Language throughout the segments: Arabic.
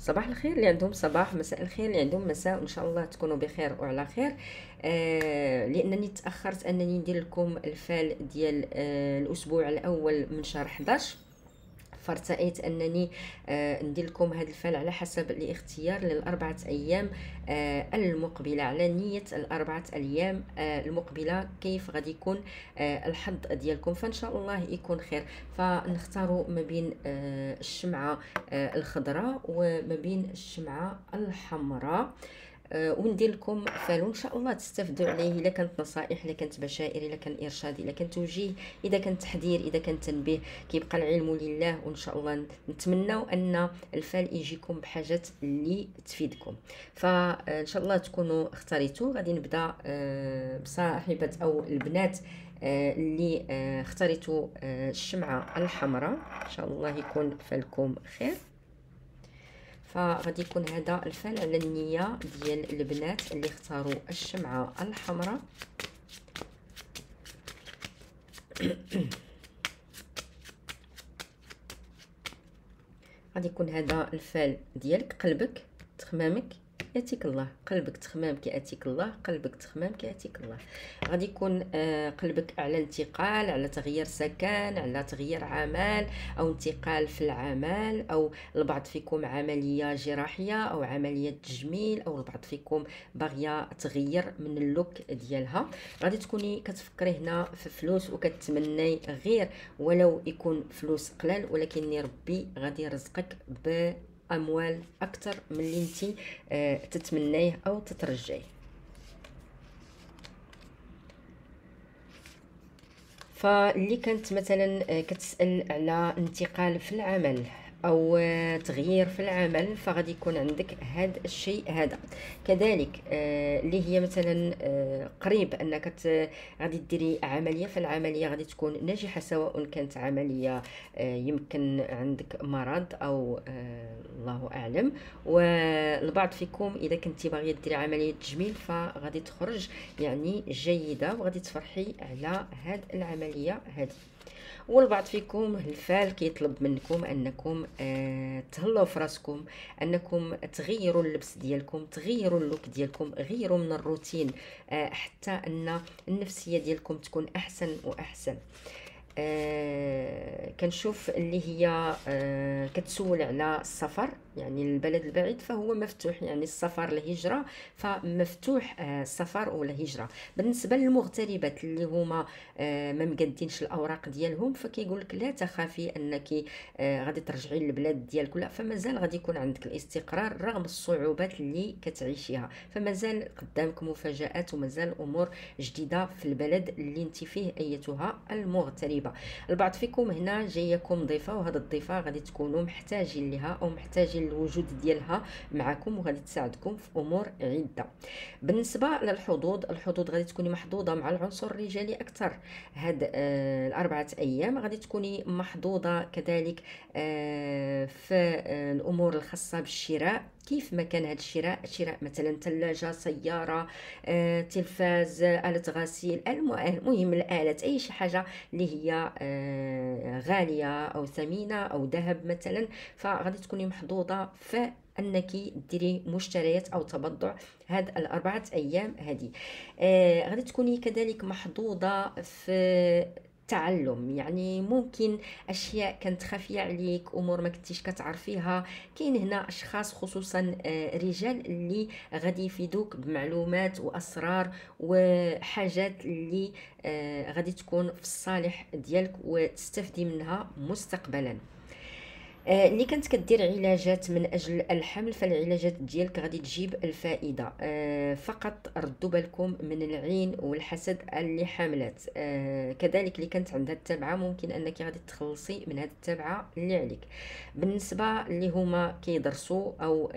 صباح الخير اللي عندهم صباح مساء الخير اللي عندهم مساء وإن شاء الله تكونوا بخير وعلى خير. آه لأنني تأخرت أنني ندير لكم الفال ديال آه الأسبوع الأول من شهر 11 فارتأيت أنني آه ندير لكم هذا الفعل على حسب الاختيار للأربعة أيام آه المقبلة. على نية الأربعة أيام آه المقبلة كيف غادي يكون الحظ ديالكم. فإن شاء الله يكون خير. فنختاروا ما بين الشمعة الخضراء وما بين الشمعة الحمراء. وندير لكم فالو ان شاء الله تستافدوا عليه إلا كانت نصائح إلا كانت بشائر إلا كان إرشاد إلا كان توجيه إذا كان تحذير إذا كان تنبيه. كيبقى العلم لله وإن شاء الله نتمنوا أن الفال يجيكم بحاجات اللي تفيدكم. فان شاء الله تكونوا اختاريتوا غادي نبدأ آه، بصاحبة أو البنات آه، اللي اختاريتوا الشمعة الحمراء. إن شاء الله يكون فالكم خير. فغادي يكون هذا الفعل على النية ديال البنات اللي اختاروا الشمعة الحمراء. غادي يكون هذا الفعل ديالك قلبك تخمامك. ياتيك الله. قلبك تخمام كيأتيك الله. قلبك تخمام كيأتيك الله. غادي يكون آه، قلبك على انتقال على تغيير سكن على تغيير عمل أو انتقال في العمل أو البعض فيكم عملية جراحية أو عملية تجميل أو البعض فيكم باغية تغير من اللوك ديالها. غادي تكوني كتفكري هنا في فلوس وكتمني غير ولو يكون فلوس قلال ولكن ربي غادي يرزقك ب أموال أكثر من اللي انت آه، تتمنيه أو تترجيه فاللي كانت مثلا آه، كتسأل على انتقال في العمل. أو تغيير في العمل فغادي يكون عندك هذا الشيء هذا. كذلك آه، اللي هي مثلا آه، قريب أنك غادي ديري عملية فالعملية غادي تكون ناجحة سواء كانت عملية آه، يمكن عندك مرض أو الله أعلم. والبعض فيكم إذا كنتي باغية ديري عملية تجميل فغادي تخرج يعني جيدة وغادي تفرحي على هاد العملية هذه والبعض فيكم الفال كيطلب منكم أنكم آه تهلاو في راسكم أنكم تغيروا اللبس ديالكم تغيروا اللوك ديالكم غيروا من الروتين آه حتى أن النفسية ديالكم تكون أحسن وأحسن. آه كنشوف اللي هي آه كتسول على السفر يعني البلد البعيد فهو مفتوح يعني السفر الهجرة فمفتوح آه السفر ولا هجرة بالنسبة للمغتربات اللي هما آه ما مقدينش الأوراق ديالهم فكيقول لك لا تخافي أنك غادي ترجعي للبلاد ديالك لا فمازال غادي يكون عندك الاستقرار رغم الصعوبات اللي كتعيشيها. فمازال قدامك مفاجآت ومازال أمور جديدة في البلد اللي انت فيه أيتها المغتربة. البعض فيكم هنا جايكم ضيفة وهذا الضيفة غادي تكونوا محتاجين لها أو محتاجين الوجود ديالها معكم وغادي تساعدكم في أمور عدة. بالنسبة للحظوظ الحظوظ غادي تكوني محظوظة مع العنصر الرجالي أكثر. هاد آه الأربعة أيام غادي تكوني محظوظة كذلك آه في آه الأمور الخاصة بالشراء. كيف ما كان هذا الشراء؟ شراء مثلا ثلاجه سيارة آه، تلفاز آلة غسيل المهم الآلات أي شي حاجة اللي هي آه، غالية أو ثمينة أو ذهب مثلا فغادي تكوني محظوظة في انك ديري مشتريات أو تبضع هاد الأربعة أيام هذه آه غادي تكوني كذلك محظوظة في التعلم. يعني ممكن أشياء كانت خافيه عليك أمور ما كنتيش كتعرفيها. كاين هنا أشخاص خصوصا آه، رجال اللي غادي يفيدوك بمعلومات وأسرار وحاجات اللي آه، غادي تكون في الصالح ديالك وتستفدي منها مستقبلا. اللي كانت كدير علاجات من أجل الحمل فالعلاجات ديالك غادي تجيب الفائدة. آه، فقط ردوا بالكم من العين والحسد اللي حاملات. آه، كذلك اللي كانت عندها التبعة ممكن أنك غادي تخلصي من هذه التبعة اللي عليك. بالنسبة اللي هما كيدرسوا أو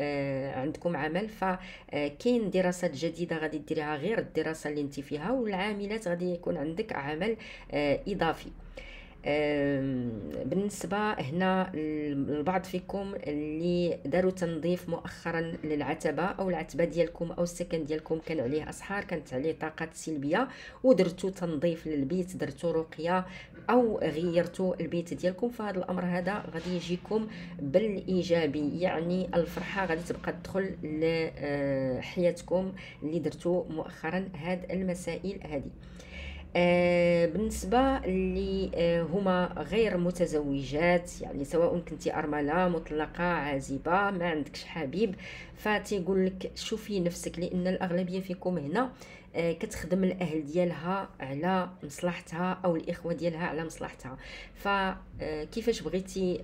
عندكم عمل فكاين دراسات جديدة غادي ديريها غير الدراسة اللي انت فيها والعاملات غادي يكون عندك عمل إضافي. بالنسبة هنا البعض فيكم اللي داروا تنظيف مؤخرا للعتبة أو العتبة ديالكم أو السكن ديالكم كان عليه أسحار كانت عليه طاقات سلبية ودرتوا تنظيف للبيت درتوا رقية أو غيرتوا البيت ديالكم. فهذا الأمر هذا غادي يجيكم بالإيجابي يعني الفرحة غادي تبقى تدخل لحياتكم اللي درتوا مؤخرا هاد المسائل هذه آه بالنسبة اللي آه هما غير متزوجات يعني سواء كنتي أرملة مطلقة عازبة ما عندكش حبيب فتيقول لك شوفي نفسك لأن الأغلبية فيكم هنا آه كتخدم الأهل ديالها على مصلحتها أو الإخوة ديالها على مصلحتها. فكيفاش بغيتي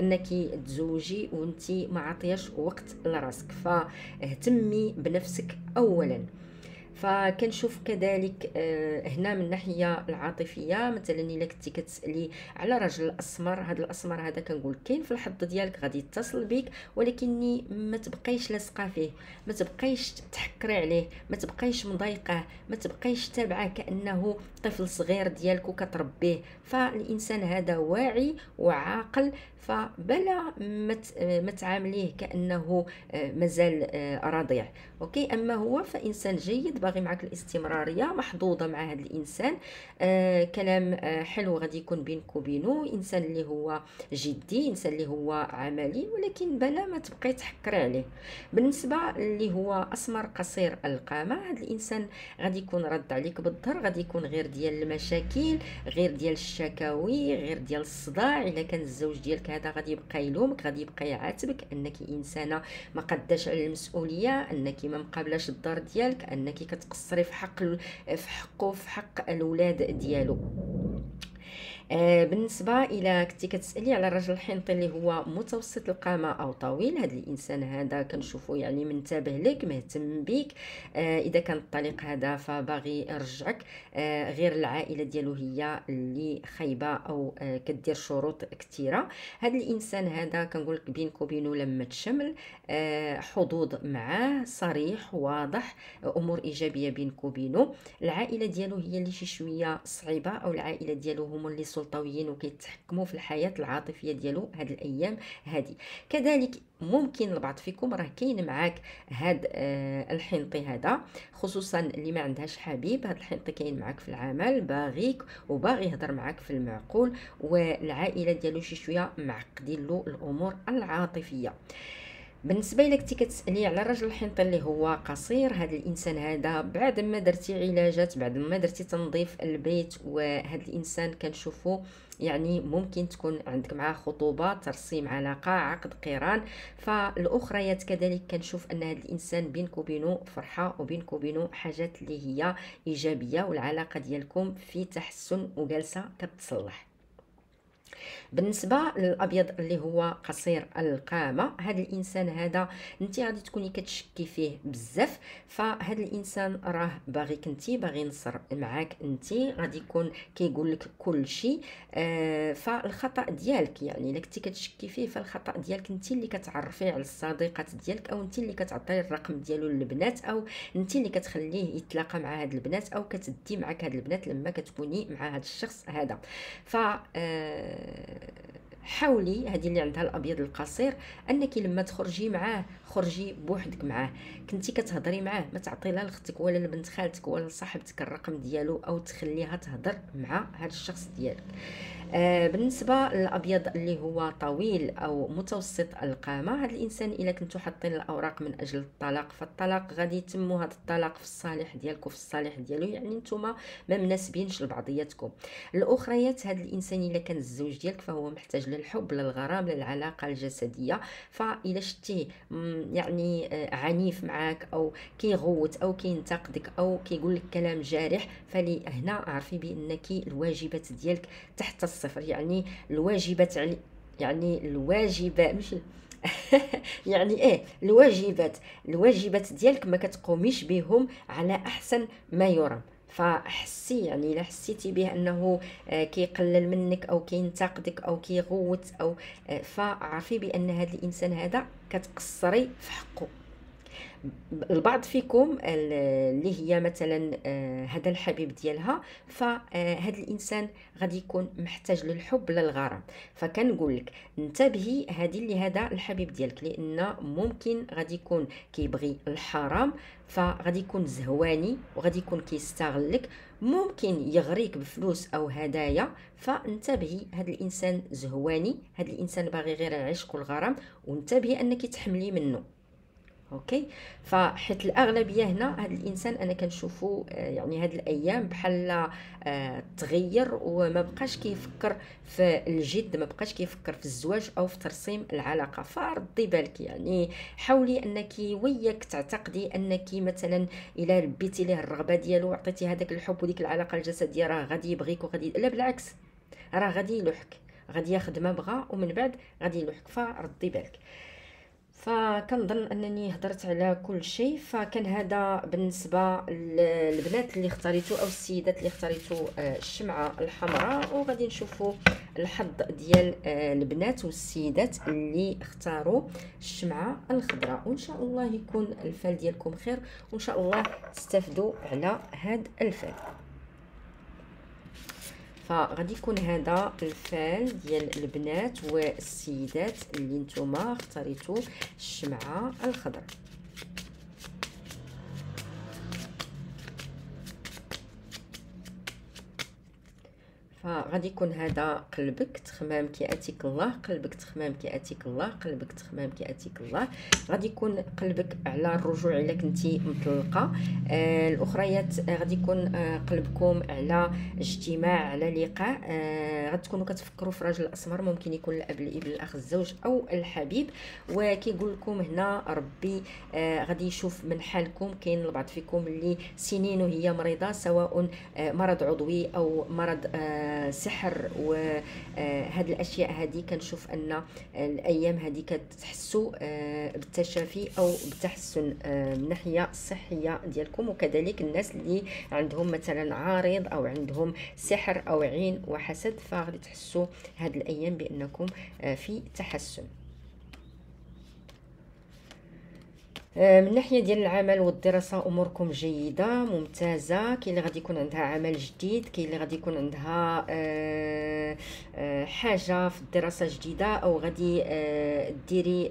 أنك تزوجي وأنتي ما عطياش وقت لراسك؟ فاهتمي بنفسك أولاً. فكنشوف كذلك آه، هنا من الناحيه العاطفية مثلا إلا كنتي كتسألي على رجل اسمر هذا الأسمر هذا كنقول كاين في الحظ ديالك غادي يتصل بك ولكني ما تبقيش لاصقة فيه ما تبقيش تحكري عليه ما تبقيش مضايقة ما تبقيش تابعة كأنه طفل صغير ديالك وكتربيه. فالإنسان هذا واعي وعاقل فبلا ما تعامليه كأنه آه، مازال آه، رضيع أوكي؟ أما هو فإنسان جيد باغي معك الاستمرارية محظوظة مع هذا الإنسان. آه كلام آه حلو غادي يكون بينك وبينه إنسان اللي هو جدي إنسان اللي هو عملي ولكن بلا ما تبقاي تحكري عليه. بالنسبة اللي هو أسمر قصير القامة هذا الإنسان غادي يكون رد عليك بالظهر غادي يكون غير ديال المشاكل غير ديال الشكاوي غير ديال الصداع. إلا كان الزوج ديالك هذا غادي يبقى يلومك غادي يبقى يعاتبك أنك إنسانة ما قداش على المسؤولية أنك ما مقابلاش الدار ديالك أنك كتقصري في حق في حقه في حق الاولاد ديالو. آه بالنسبة إلى كنتي كتسألي على الرجل الحنطي اللي هو متوسط القامة أو طويل هذا الإنسان هذا كنشوفو يعني منتبه لك مهتم بك آه إذا كان الطليق هذا فباغي يرجعك. آه غير العائلة ديالو هي اللي خايبة أو كدير شروط كثيره هذا الإنسان هذا كنقول لك بينك وبينه لما تشمل. حظوظ معاه صريح واضح أمور إيجابية بينك وبينه العائلة ديالو هي اللي شي شوية صعيبة أو العائلة ديالو هما اللي السلطويين وكيتحكموا في الحياة العاطفية ديالو هاد الأيام هادي. كذلك ممكن البعض فيكم راه كاين معاك هاد آه الحنطي هذا خصوصا اللي ما عندهاش حبيب هاد الحنطي كاين معاك في العمل باغيك وباغي يهضر معاك في المعقول والعائلة ديالو شي شوية معقدين له الأمور العاطفية. بالنسبة لك كنتي كتسالي على الرجل الحنطي اللي هو قصير هذا الإنسان هذا بعد ما درتي علاجات بعد ما درتي تنظيف البيت وهذا الإنسان كنشوفو يعني ممكن تكون عندك معاه خطوبة ترسيم علاقة عقد قران. فالأخريات كذلك كنشوف أن هذا الإنسان بينك وبينه فرحة وبينك وبينه حاجات اللي هي إيجابية والعلاقة ديالكم في تحسن وجالسة كتصلح بالنسبة للأبيض اللي هو قصير القامة هذا الإنسان هذا انت غادي تكوني كتشكي فيه بزاف فهذا الإنسان راه باغيك انت باغي ينصر معاك انت غادي يكون كيقول لك كل شيء آه فالخطأ ديالك يعني إلا كنتي كتشكي فيه فالخطأ ديالك انت اللي كتعرفيه على الصديقات ديالك أو انت اللي كتعطيه الرقم ديالو للبنات أو انت اللي كتخليه يتلاقى مع هاد البنات أو كتدي معاك هاد البنات لما كتكوني مع هاد الشخص هذا. ف آه حاولي هذه اللي عندها الأبيض القصير أنك لما تخرجي معاه خرجي بوحدك معاه. كنتي كتهضري معاه ما تعطي لا لأختك ولا لبنت خالتك ولا صاحبتك الرقم ديالو أو تخليها تهضر مع هذا الشخص ديالك. آه بالنسبة للأبيض اللي هو طويل أو متوسط القامة هذا الإنسان إلا كنتو حاطين الأوراق من أجل الطلاق فالطلاق غادي يتم هذا الطلاق في الصالح ديالكم في الصالح ديالو يعني نتوما ما مناسبينش لبعضياتكم. الأخريات هذا الإنسان إلا كان الزوج ديالك فهو محتاج للحب للغرام للعلاقة الجسدية فاذا شتيه يعني آه، عنيف معاك أو كيغوت أو كينتقدك أو كيقول لك كلام جارح فلهنا عرفي بأنك الواجبات ديالك تحت الصفر. يعني الواجبات علي يعني الواجبات مش يعني إيه الواجبات الواجبات ديالك ما كتقوميش بهم على أحسن ما يرام. فحسي يعني الا حسيتي به أنه آه، كيقلل منك أو كينتقدك أو كيغوت أو آه، فعرفي بأن هذا الإنسان هذا كتقصري في حقه. البعض فيكم اللي هي مثلا آه، هذا الحبيب ديالها فهذا الإنسان غادي يكون محتاج للحب للغرام فكنقول لك انتبهي هذه اللي هذا الحبيب ديالك لأن ممكن غادي يكون كيبغي الحرام فغادي يكون زهواني وغادي يكون كيستغلك ممكن يغريك بفلوس أو هدايا فانتبهي هذا الإنسان زهواني هذا الإنسان باغي غير العشق والغرام وانتبهي أنك تحملي منه. أوكي؟ فحيت الأغلبية هنا هذا الإنسان أنا كنشوفو آه، يعني هاد الأيام بحال آه، تغير وما بقاش كيفكر في الجد ما بقاش كيفكر في الزواج أو في ترسيم العلاقة. فردي بالك يعني حاولي أنك وياك تعتقدي أنك مثلا إلا لبيتي ليه الرغبة ديالو وعطيتي هذاك الحب وديك العلاقة الجسديه راه غادي يبغيك وغادي لا بالعكس راه غادي يلوحك. غادي ياخذ ما بغى ومن بعد غادي يلوحك. فردي بالك. فكنظن أنني هضرت على كل شيء فكان هذا بالنسبة للبنات اللي اختاريتو أو السيدات اللي اختاريتو آه، الشمعة الحمراء. وغادي نشوفوا الحظ ديال آه، البنات والسيدات اللي اختاروا الشمعة الخضراء. وإن شاء الله يكون الفال ديالكم خير وإن شاء الله تستافدوا على هذا الفال. فغادي يكون هذا الفال ديال البنات والسيدات اللي نتوما اختاريتو الشمعة الخضر فغادي يكون هذا قلبك تخمام كياتيك الله قلبك تخمام كياتيك الله قلبك تخمام كياتيك الله. غادي يكون قلبك على الرجوع إلا كنتي مطلقه آه الأخريات غادي يكون آه قلبكم على اجتماع على لقاء. آه غتكونوا كتفكروا في راجل اسمر ممكن يكون الأب الإبن الأخ الزوج أو الحبيب. وكيقول لكم هنا ربي آه غادي يشوف من حالكم كاين البعض فيكم اللي سنين وهي مريضة سواء آه مرض عضوي أو مرض آه سحر وهاد آه، الأشياء هذه كنشوف أن الأيام هذه كتحسوا آه، بالتشافي أو بالتحسن آه، من الناحيه الصحيه ديالكم. وكذلك الناس اللي عندهم مثلا عارض أو عندهم سحر أو عين وحسد فغادي تحسوا هاد الأيام بأنكم في تحسن آه، من ناحية ديال العمل والدراسة أموركم جيدة ممتازة. كاين اللي غادي يكون عندها عمل جديد كاين اللي غادي يكون عندها آه، آه، حاجة في الدراسة جديدة أو غادي ديري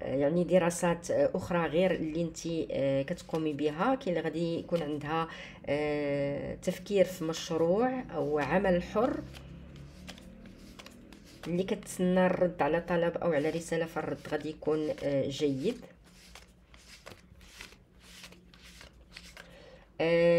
يعني دراسات أخرى غير اللي انت كتقومي بها. كاين اللي غادي يكون عندها تفكير في مشروع أو عمل حر اللي كتسنى الرد على طلب أو على رسالة فالرد غادي يكون جيد.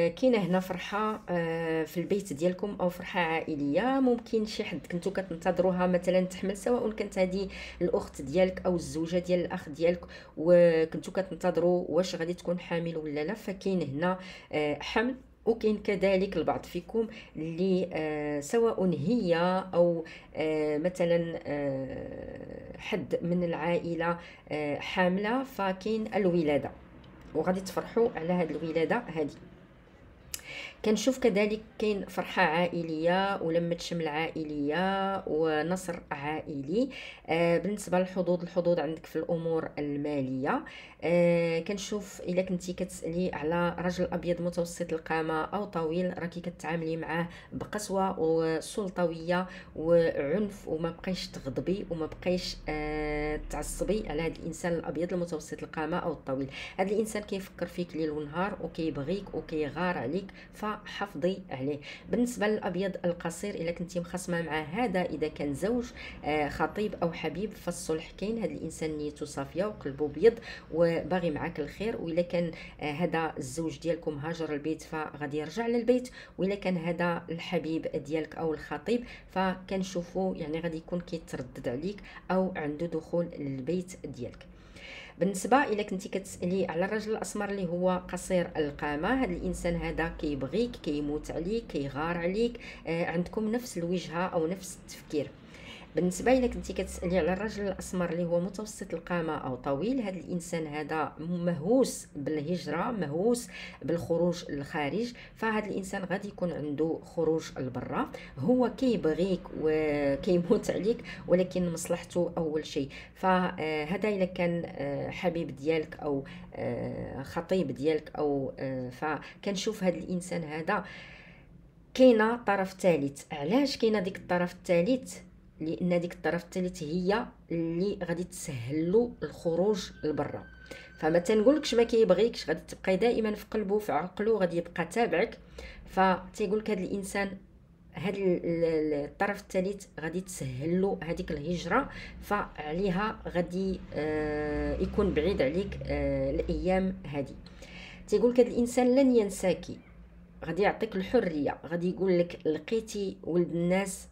كاينة هنا فرحة آه، في البيت ديالكم أو فرحة عائلية. ممكن شي حد كنتو كتنتظروها مثلا تحمل سواء كانت هذه الأخت ديالك أو الزوجة ديال الأخ ديالك وكنتو كتنتظروا واش غادي تكون حامل ولا لا. فكاين هنا آه، حمل وكاين كذلك البعض فيكم اللي آه سواء هي أو آه مثلا آه حد من العائلة آه حاملة فكاين الولادة. وغادي تفرحوا على هذه الولادة هذه كنشوف كذلك كاين فرحة عائلية ولمه شمل عائليه ونصر عائلي. آه بالنسبة للحظوظ الحظوظ عندك في الأمور المالية. آه كنشوف إلا كنتي كتسألي على رجل أبيض متوسط القامة أو طويل راكي كتعاملي معاه بقسوة وسلطوية وعنف وما بقيش تغضبي وما بقيش آه تعصبي على هذا الإنسان الأبيض المتوسط القامة أو الطويل. هذا الإنسان كيفكر فيك ليل ونهار وكيبغيك وكيغار عليك فحافظي عليه. بالنسبة للأبيض القصير إلا كنتي مخصمه مع هذا إذا كان زوج آه خطيب أو حبيب فالصلح كاين. هذا الإنسان نيته صافية وقلبه بيض و باغي معاك الخير. وإلا كان آه، هذا الزوج ديالكم هاجر البيت فغادي يرجع للبيت. وإلا كان هذا الحبيب ديالك أو الخطيب فكنشوفوا يعني غادي يكون كيتردد عليك أو عنده دخول للبيت ديالك. بالنسبة الا كنتي كتسألي على الرجل الأسمر اللي هو قصير القامة هذا الإنسان هذا كيبغيك كيموت عليك كيغار عليك آه عندكم نفس الوجهة أو نفس التفكير. بالنسبة إلى كنتي كتسألي على الرجل الأسمر اللي هو متوسط القامة أو طويل هذا الإنسان هذا مهووس بالهجرة مهووس بالخروج للخارج فهذا الإنسان غادي يكون عنده خروج لبرا. هو كيبغيك وكيموت عليك ولكن مصلحته أول شيء. فهذا إلا كان آه، حبيب ديالك أو آه، خطيب ديالك أو آه، فكنشوف هذا الإنسان هذا كاينة طرف ثالث علاش كاينة ديك الطرف الثالث لأن ديك الطرف الثالث هي اللي غادي تسهل له الخروج لبرا. فما تنقولكش ما كيبغيكش غادي تبقاي دائما في قلبه في عقله غادي يبقى تابعك. فتيقول لك هذا الإنسان هاد الطرف الثالث غادي تسهل له هذيك الهجرة فعليها غادي آه يكون بعيد عليك آه الأيام هذه تيقول لك هذا الإنسان لن ينساكي غادي يعطيك الحرية غادي يقول لك لقيتي ولد الناس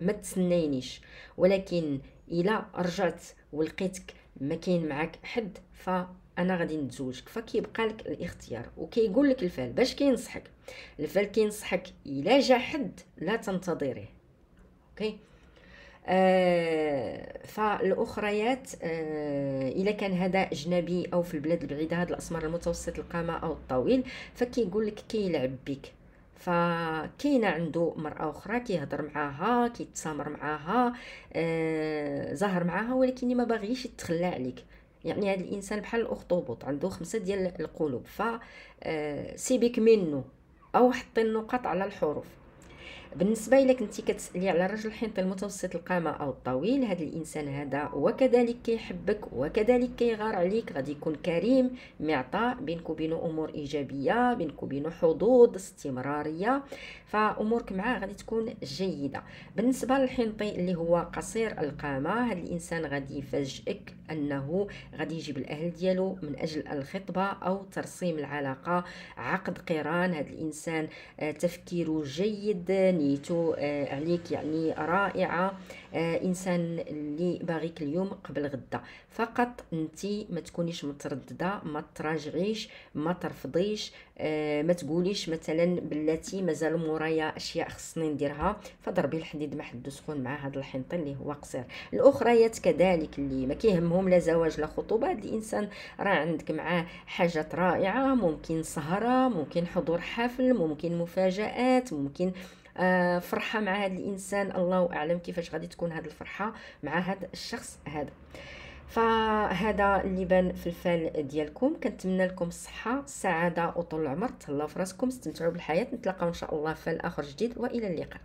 ما تسنينيش. ولكن إلا رجعت ولقيتك ما كاين معاك حد فأنا غادي نتزوجك. فكيبقى لك الاختيار وكيقول لك الفال باش كينصحك. الفال كينصحك إلا جا حد لا تنتظريه أوكي؟ آه فالأخريات آه إلا كان هذا أجنبي أو في البلاد البعيدة هذا الاسمر المتوسط القامة أو الطويل فكيقول لك كيلعب بك. فكاينه عنده مرأة أخرى كيهضر معاها كيتسامر معاها آه ظاهر معاها ولكن ما باغيش يتخلى عليك. يعني هذا الإنسان بحال الأخطبوط عنده خمسة ديال القلوب ف آه سيبك منه أو حطي النقط على الحروف. بالنسبة إلى كنتي كتسألي على الرجل الحنطي المتوسط القامة أو الطويل هذا الإنسان هذا وكذلك كيحبك وكذلك كيغار عليك. غادي يكون كريم معطاء بينك وبينه أمور إيجابية بينك وبينه حظوظ استمرارية فأمورك معاه غادي تكون جيدة. بالنسبة للحنطي اللي هو قصير القامة هذا الإنسان غادي يفاجئك أنه غادي يجيب الأهل ديالو من أجل الخطبة أو ترسيم العلاقة. عقد قران هذا الإنسان آه، تفكيره جيد نيتو آه، عليك يعني رائعة آه، إنسان اللي باغيك اليوم قبل غدا. فقط انت ما تكونيش مترددة ما تراجعيش ما ترفضيش آه، ما تقوليش مثلا بلاتي مازال مورايا أشياء خصني نديرها. فضربي الحديد ما حد سخون مع هذا الحنطي اللي هو قصير. الاخريات كذلك اللي ما كيهمهم لا زواج لا خطوبة. هذا الإنسان راه عندك معاه حاجات رائعة ممكن سهرة ممكن حضور حفل ممكن مفاجآت ممكن آه فرحة مع هذا الإنسان. الله أعلم كيفاش غادي تكون هذه الفرحة مع هذا الشخص هذا. فهذا اللي بان في الفال ديالكم. كنتمنى لكم الصحة السعادة وطول العمر. تهلاو في راسكم استمتعوا بالحياة. نتلاقاو إن شاء الله في فال آخر جديد وإلى اللقاء.